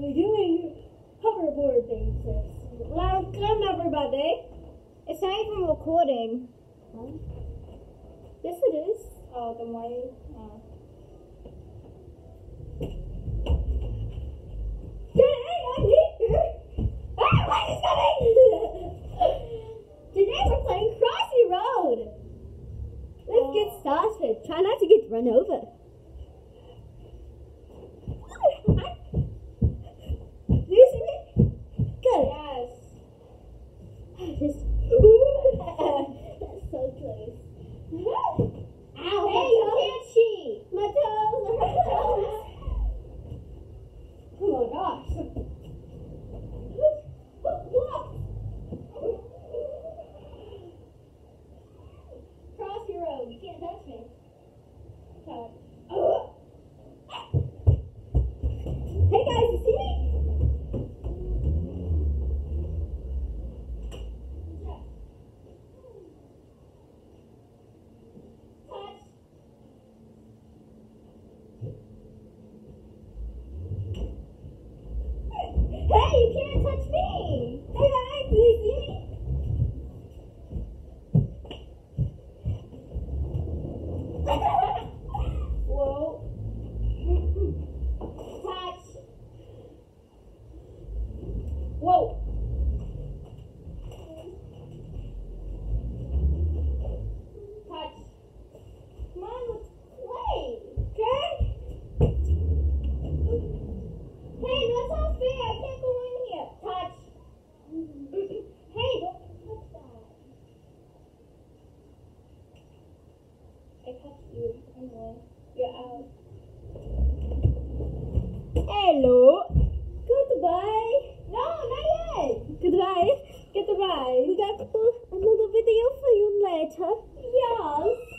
We're doing hoverboard things. Welcome, everybody. It's not even recording. Huh? Yes, it is. Oh, then why? Uh. Oh. Today, I'm here. Ah, why is coming? Today, we're playing Crossy Road. Let's get oh. started. Try not to get run over. You can't touch me. Touch. Hey guys, you see me? Touch. Hey, you can't touch me. Hey guys, do you see me? Whoa. Hello. Goodbye. No, not yet. Goodbye. Goodbye. We got another video for you later. Yes.